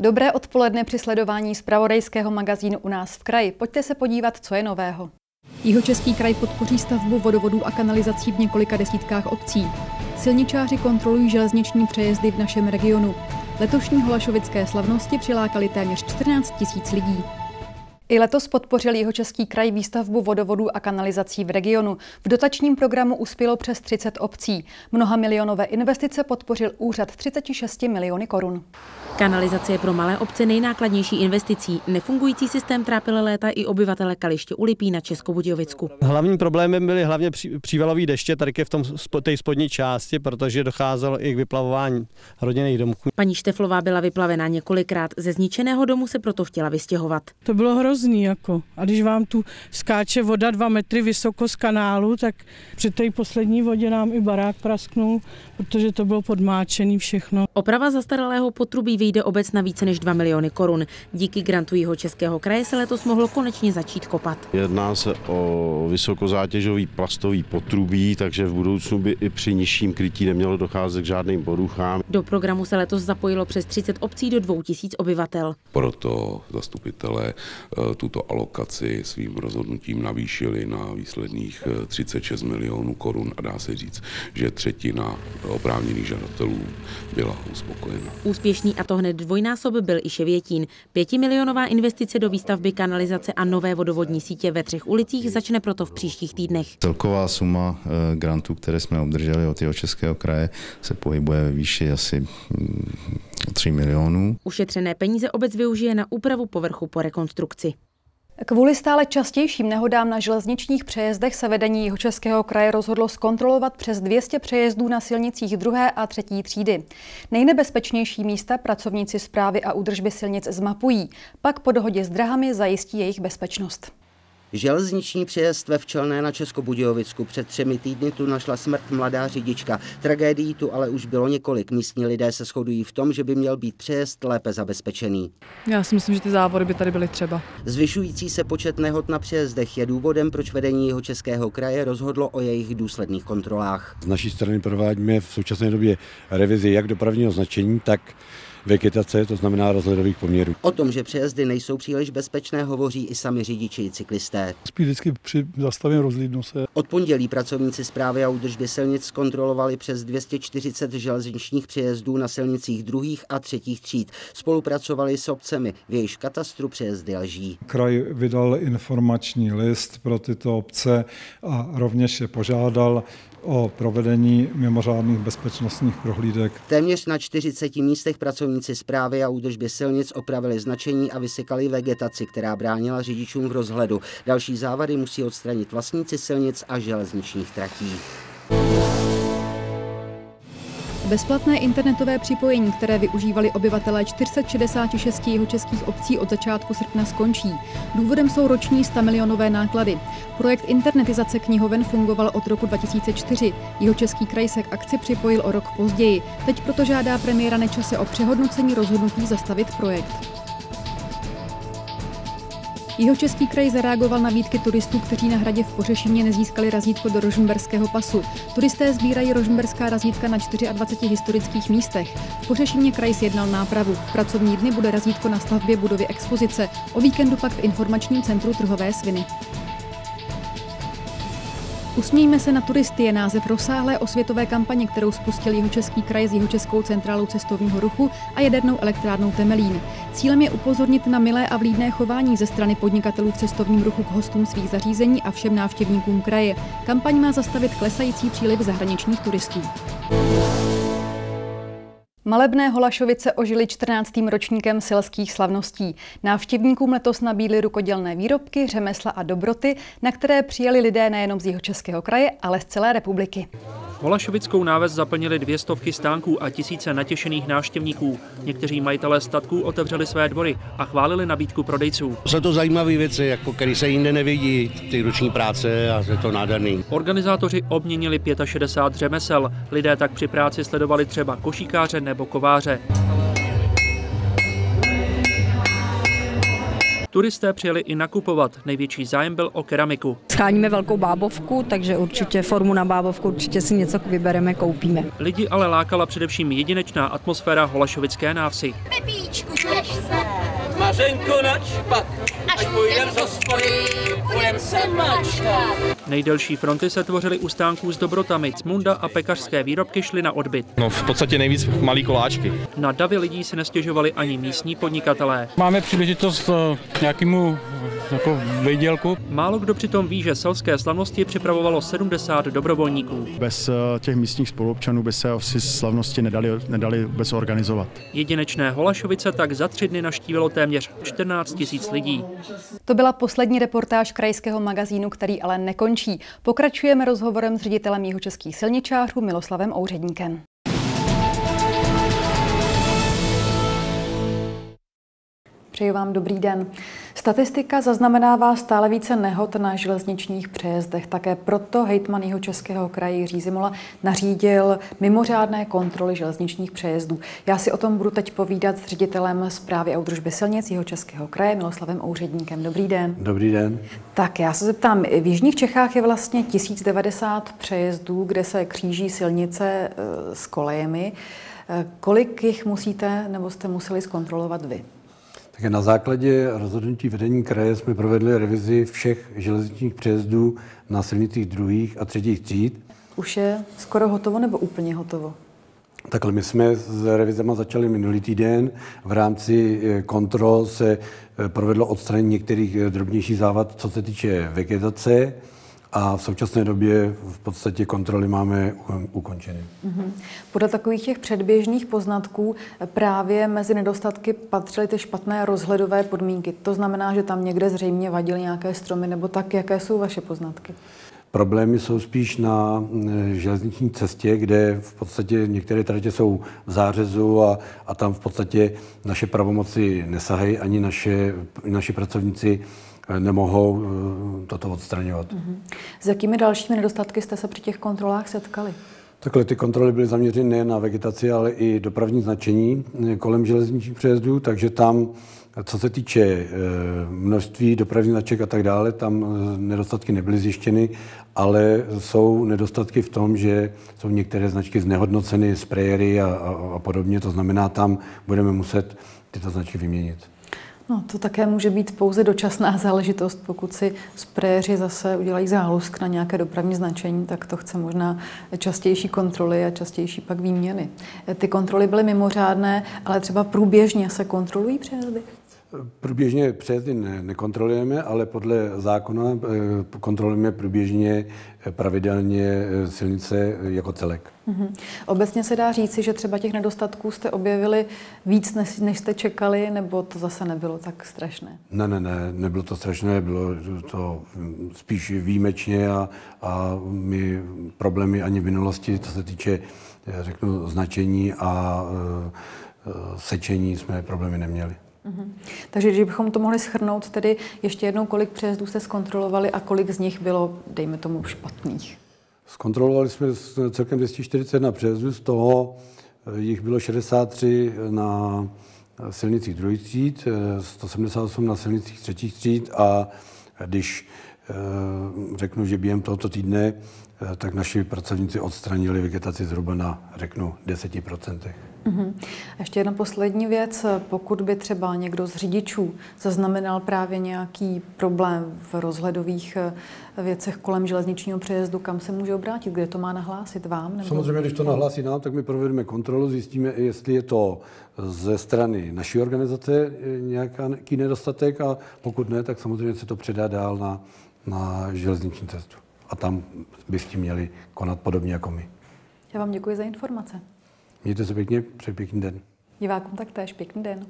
Dobré odpoledne při sledování zpravodajského magazínu u nás v kraji. Pojďte se podívat, co je nového. Jihočeský kraj podpoří stavbu vodovodů a kanalizací v několika desítkách obcí. Silničáři kontrolují železniční přejezdy v našem regionu. Letošní holašovické slavnosti přilákali téměř 14 tisíc lidí. I letos podpořil jeho český kraj výstavbu vodovodů a kanalizací v regionu. V dotačním programu uspělo přes 30 obcí. Mnoha milionové investice podpořil úřad 36 miliony korun. Kanalizace je pro malé obce nejnákladnější investicí. Nefungující systém trápil léta i obyvatele Kaliště u Lipí na Českobudějovicku. Hlavním problémem byly hlavně přívalový deště tady v tom té spodní části, protože docházelo i k vyplavování rodinných domů. Paní Šteflová byla vyplavená několikrát. Ze zničeného domu se proto chtěla vystěhovat. To bylo hrozný jako. A když vám tu skáče voda dva metry vysoko z kanálu, tak při té poslední vodě nám i barák prasknul, protože to bylo podmáčený všechno. Oprava zastaralého potrubí vyjde obec na více než 2 miliony korun. Díky grantu jeho českého kraje se letos mohlo konečně začít kopat. Jedná se o vysokozátěžový plastový potrubí, takže v budoucnu by i při nižším krytí nemělo docházet k žádným poruchám. Do programu se letos zapojilo přes 30 obcí do 2000 obyvatel. Proto zastupitelé eh, tuto alokaci svým rozhodnutím navýšili na výsledných 36 eh, milionů korun a dá se říct, že třetina oprávněných žadatelů byla uspokojena. Úspěšný a to hned dvojnásob byl i Ševětín. Pětimilionová investice do výstavby kanalizace a nové vodovodní sítě ve třech ulicích začne proto v příštích týdnech. Celková suma eh, grantů, které jsme obdrželi od jeho českého kraje, se pohybuje ve výši asi 3 mm, milionů. Ušetřené peníze obec využije na úpravu povrchu po rekonstrukci. Kvůli stále častějším nehodám na železničních přejezdech se vedení jeho českého kraje rozhodlo zkontrolovat přes 200 přejezdů na silnicích druhé a třetí třídy. Nejnebezpečnější místa pracovníci zprávy a údržby silnic zmapují, pak po dohodě s drahami zajistí jejich bezpečnost. Železniční přejezd ve Včelné na Českobudějovicku před třemi týdny tu našla smrt mladá řidička. Tragédií tu ale už bylo několik. Místní lidé se shodují v tom, že by měl být přejezd lépe zabezpečený. Já si myslím, že ty závody by tady byly třeba. Zvyšující se počet nehod na přejezdech je důvodem, proč vedení jeho českého kraje rozhodlo o jejich důsledných kontrolách. Z naší strany provádíme v současné době revizi jak dopravního značení, tak vegetace, to znamená rozhledových poměrů. O tom, že přejezdy nejsou příliš bezpečné, hovoří i sami řidiči i cyklisté. Spíš vždycky při zastavení rozlídnu se. Od pondělí pracovníci zprávy a údržby silnic zkontrolovali přes 240 železničních přejezdů na silnicích druhých a třetích tříd. Spolupracovali s obcemi, v jejíž katastru přejezdy leží. Kraj vydal informační list pro tyto obce a rovněž je požádal o provedení mimořádných bezpečnostních prohlídek. Téměř na 40 místech pracovníci zprávy a údržby silnic opravili značení a vysekali vegetaci, která bránila řidičům v rozhledu. Další závady musí odstranit vlastníci silnic a železničních tratí. Bezplatné internetové připojení, které využívali obyvatelé 466 jeho českých obcí od začátku srpna skončí. Důvodem jsou roční 100 milionové náklady. Projekt internetizace knihoven fungoval od roku 2004. Jeho český kraj se k akci připojil o rok později. Teď proto žádá premiéra Nečase o přehodnocení rozhodnutí zastavit projekt. Jeho český kraj zareagoval na výtky turistů, kteří na hradě v Pořešině nezískali razítko do rožmberského pasu. Turisté sbírají rožmberská razítka na 24 historických místech. V Pořešině kraj sjednal nápravu. V pracovní dny bude razítko na stavbě budovy expozice. O víkendu pak v informačním centru Trhové sviny. Usmějme se na turisty je název rozsáhlé osvětové kampaně, kterou spustil jeho český kraj s jeho českou centrálou cestovního ruchu a jadernou elektrárnou Temelín. Cílem je upozornit na milé a vlídné chování ze strany podnikatelů v cestovním ruchu k hostům svých zařízení a všem návštěvníkům kraje. Kampaň má zastavit klesající příliv zahraničních turistů. Malebné Holašovice ožily 14. ročníkem selských slavností. Návštěvníkům letos nabídly rukodělné výrobky, řemesla a dobroty, na které přijeli lidé nejenom z jeho českého kraje, ale z celé republiky. Holašovickou náves zaplnili dvě stovky stánků a tisíce natěšených návštěvníků. Někteří majitelé statků otevřeli své dvory a chválili nabídku prodejců. Jsou to zajímavé věci, jako které se jinde nevidí, ty ruční práce a je to nádherný. Organizátoři obměnili 65 řemesel. Lidé tak při práci sledovali třeba košíkáře nebo kováře. Turisté přijeli i nakupovat. Největší zájem byl o keramiku. Scháníme velkou bábovku, takže určitě formu na bábovku, určitě si něco vybereme, koupíme. Lidi ale lákala především jedinečná atmosféra Holašovické návsi. Pepíčku, se. Mařenko na čpak, až půjdem z hospody, budem se mačkat. Nejdelší fronty se tvořily u stánků s dobrotami. Cmunda a pekařské výrobky šly na odbyt. No v podstatě nejvíc malý koláčky. Na davy lidí se nestěžovali ani místní podnikatelé. Máme příležitost eh, nějakému jako vydělku. Málo kdo přitom ví, že selské slavnosti připravovalo 70 dobrovolníků. Bez eh, těch místních spoluobčanů by se asi slavnosti nedali, nedali vůbec organizovat. Jedinečné Holašovice tak za tři dny naštívilo téměř 14 tisíc lidí. To byla poslední reportáž krajského magazínu, který ale nekončí. Pokračujeme rozhovorem s ředitelem jihočeských silničářů Miloslavem Ouředníkem. Přeji vám dobrý den. Statistika zaznamenává stále více nehod na železničních přejezdech. Také proto hejtman jeho českého kraje Jiří Zimola nařídil mimořádné kontroly železničních přejezdů. Já si o tom budu teď povídat s ředitelem zprávy a údržby silnic jeho českého kraje Miloslavem Ouředníkem. Dobrý den. Dobrý den. Tak já se zeptám, v Jižních Čechách je vlastně 1090 přejezdů, kde se kříží silnice eh, s kolejemi. Eh, kolik jich musíte nebo jste museli zkontrolovat vy? Tak na základě rozhodnutí vedení kraje jsme provedli revizi všech železničních přejezdů na silnicích druhých a třetích tříd. Už je skoro hotovo nebo úplně hotovo? Takhle my jsme s revizema začali minulý týden. V rámci eh, kontrol se eh, provedlo odstranění některých eh, drobnějších závad, co se týče vegetace a v současné době v podstatě kontroly máme ukončeny. Mm-hmm. Podle takových těch předběžných poznatků právě mezi nedostatky patřily ty špatné rozhledové podmínky. To znamená, že tam někde zřejmě vadily nějaké stromy, nebo tak, jaké jsou vaše poznatky? Problémy jsou spíš na e, železniční cestě, kde v podstatě některé tratě jsou v zářezu a, a tam v podstatě naše pravomoci nesahají, ani naše, naši pracovníci nemohou eh, toto odstraňovat. Uh-huh. S jakými dalšími nedostatky jste se při těch kontrolách setkali? Takhle ty kontroly byly zaměřeny nejen na vegetaci, ale i dopravní značení eh, kolem železničních přejezdů, takže tam, co se týče eh, množství dopravních značek a tak dále, tam nedostatky nebyly zjištěny, ale jsou nedostatky v tom, že jsou některé značky znehodnoceny, sprejery a, a, a podobně, to znamená, tam budeme muset tyto značky vyměnit. No, to také může být pouze dočasná záležitost. Pokud si sprejeři zase udělají zálusk na nějaké dopravní značení, tak to chce možná častější kontroly a častější pak výměny. Ty kontroly byly mimořádné, ale třeba průběžně se kontrolují přejezdy? Průběžně přejezdy ne, nekontrolujeme, ale podle zákona eh, kontrolujeme průběžně eh, pravidelně eh, silnice jako celek. Mm-hmm. Obecně se dá říci, že třeba těch nedostatků jste objevili víc, než, než jste čekali, nebo to zase nebylo tak strašné? Ne, ne, ne, nebylo to strašné, bylo to spíš výjimečně a, a my problémy ani v minulosti, co se týče, řeknu, značení a sečení, jsme problémy neměli. Mm-hmm. Takže když bychom to mohli schrnout, tedy ještě jednou, kolik přejezdů jste zkontrolovali a kolik z nich bylo, dejme tomu, špatných? Zkontrolovali jsme celkem 241 přejezdů, z toho eh, jich bylo 63 na silnicích druhých tříd, 178 na silnicích třetích tříd a když eh, řeknu, že během tohoto týdne, eh, tak naši pracovníci odstranili vegetaci zhruba na, řeknu, 10%. Uh-huh. Ještě jedna poslední věc. Pokud by třeba někdo z řidičů zaznamenal právě nějaký problém v rozhledových eh, věcech kolem železničního přejezdu, kam se může obrátit? Kde to má nahlásit vám? Nebo... Samozřejmě, když to nahlásí nám, tak my provedeme kontrolu, zjistíme, jestli je to ze strany naší organizace eh, nějaký nedostatek a pokud ne, tak samozřejmě se to předá dál na, na železniční cestu. A tam by s tím měli konat podobně jako my. Já vám děkuji za informace. Mějte se pěkně, přeji pěkný den. Divákům tak též pěkný den.